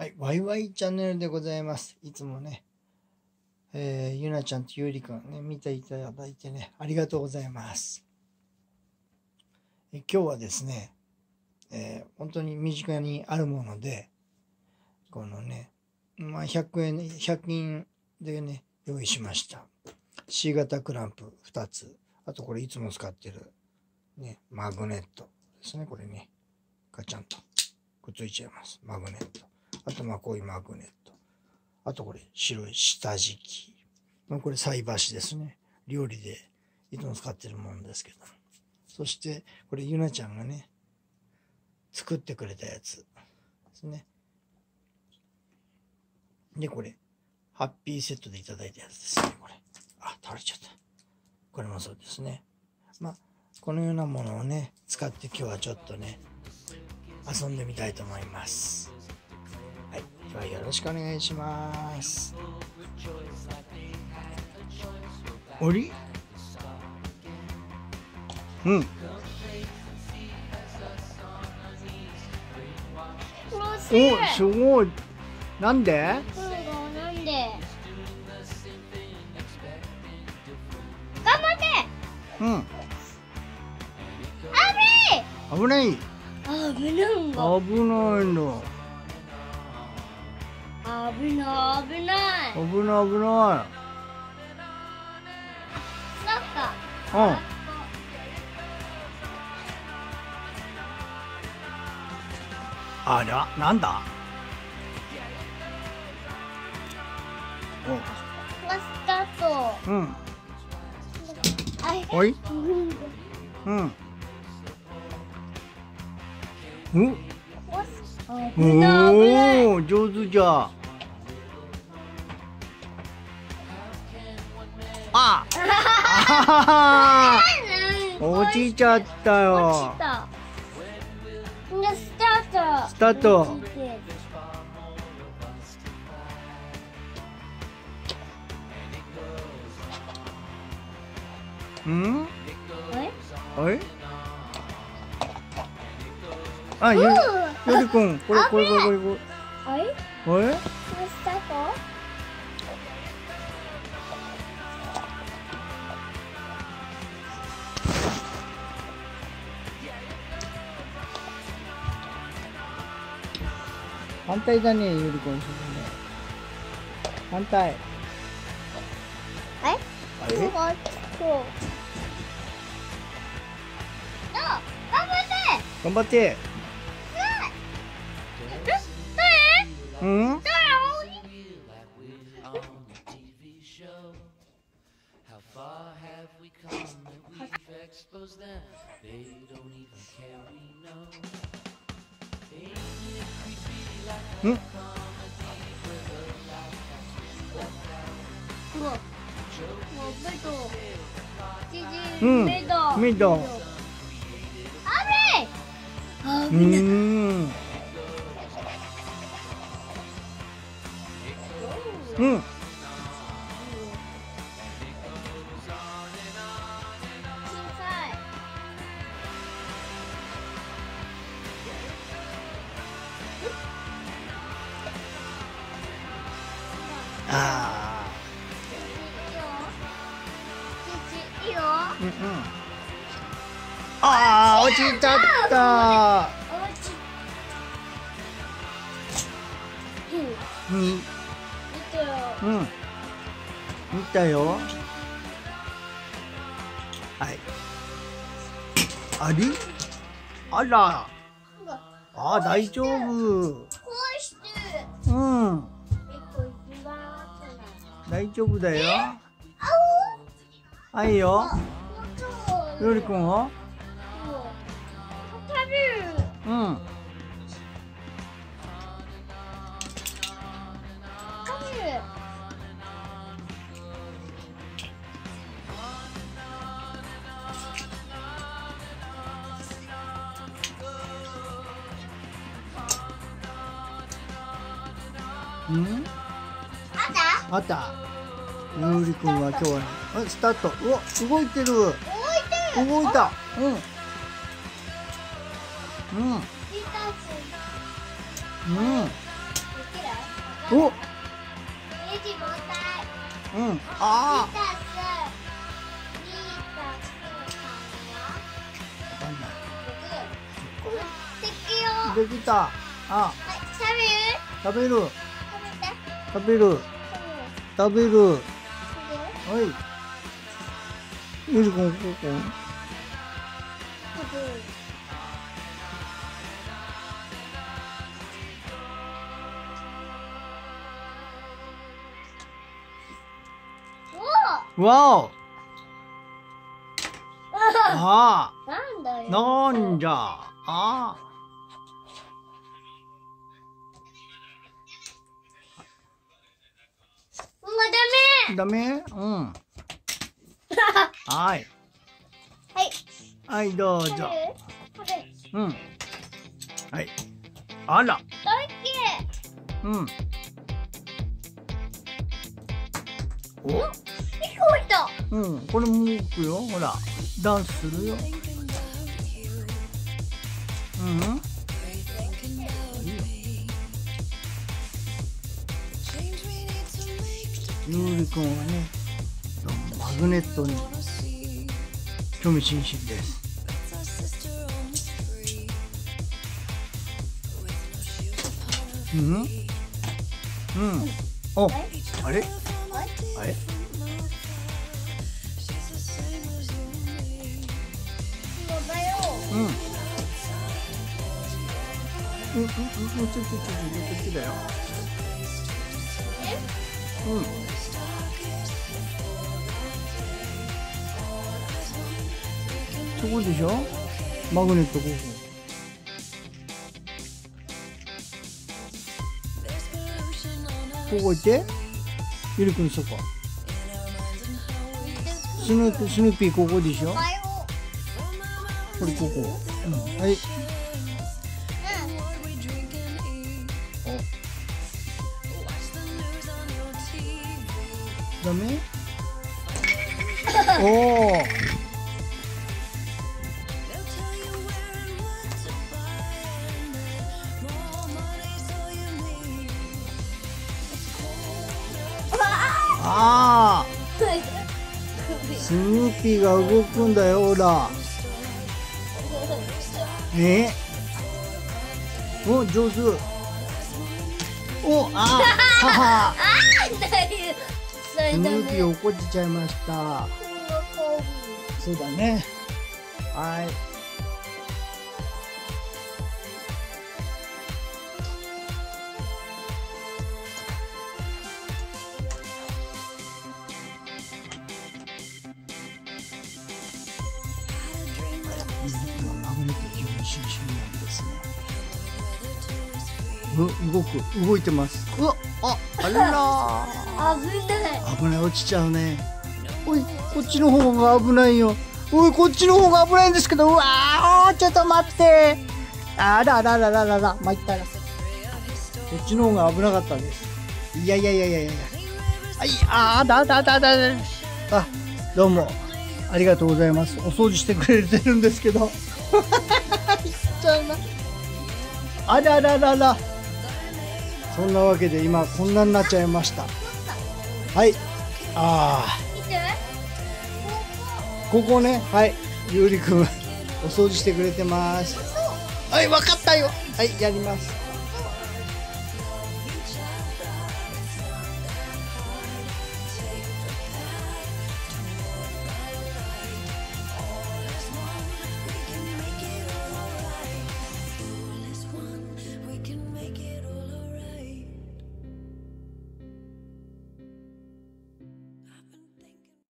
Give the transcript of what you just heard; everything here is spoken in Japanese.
はい、ワイワイチャンネルでございます。いつもね、えー、ゆなちゃんとゆうりくんね、見ていただいてね、ありがとうございます。え今日はですね、えー本当に身近にあるもので、このね、まあ、100円、100均でね、用意しました。C 型クランプ2つ。あとこれいつも使ってる、ね、マグネットですね。これね、ガチャンとくっついちゃいます。マグネット。あとまあこういうマグネット。あとこれ白い下敷き。まあこれ菜箸ですね。料理でいつも使ってるもんですけど。そしてこれゆなちゃんがね、作ってくれたやつですね。で、これ、ハッピーセットでいただいたやつですね、これ。あ、倒れちゃった。これもそうですね。まあ、このようなものをね、使って今日はちょっとね、遊んでみたいと思います。はい、よろしくお願いします。おり？うん。お、すごい。なんで？なんで？頑張ってうん。危危ない。ない危ないんだ危ないの。危ない危ない危ない危ない。サッカうん。あら、なんだ？ーマスカットお、うん。おい？うんうん。おおー、上手じゃ。あ。あ落ちちゃったよ。スタートスタート。うん？え？あれ。あ、ゆ、ゆりくん、これ、これ、これ、これ、こあれれ。あれ。スタート？反対だね、ゆりくん。それね反対。えあれ。そうそうあ頑張って頑張って。えうん。on the TV show. How far have we come that we've exposed them? They don't even care, we know. ん。うわもうベッドじじうんベッドベッドあうん。うん。あいいいいよあ。うんうん。ああ、落ちちゃった。に、見うん。見たよ。はい。あれ？あら。あー、大丈夫。大丈夫だよ。あはいよ。およりくんは。食べるうん。食べるうん。あった。あった。よりくんは今日は。スタート。うわ、動いてる。置いてる。動いた。うん。うん。うん。お。うん。2あ。たす2たすあわかんない。3は6適用できた。あ。はい食べる？食べ食べる食べる。はい。ゆりくんここおわお。お。あなんだよ。あなんじゃ。あもダメ？うん。はい。はい。はいどうぞ。うん。はい。あら。うん。お？聞こえた。うん。これもいくよ。ほら。ダンスするよ。うんゆうりくんはねマグネットに興味津々です。うん？うん。おあれ？あれ？うん。うんうんうんうんちょちょちょちょこっちだようんそこでしょマグネットここここ行ってゆりくんそこスヌーピースヌーピーここでしょおはよこああスヌーピーが動くんだよほらえ？お上手。おあはは。なんだよそれスヌーピー落っこちちゃいました。そうだね。はい今マグネット非常に収集なんですねう動く動いてます。うわああらー。危ない。危ない落ちちゃうね。おい。こっちの方が危ないよ。おいこっちの方が危ないんですけどうわーちょっと待って。あらららららら参ったらこっちの方が危なかったです。いやいやいやいやいや。はいあーだだだだだあどうも。ありがとうございます。お掃除してくれてるんですけど あらららら。そんなわけで今こんなになっちゃいました。はい。ああここね。はい。ゆうりくんお掃除してくれてます。はいわかったよ。はいやります。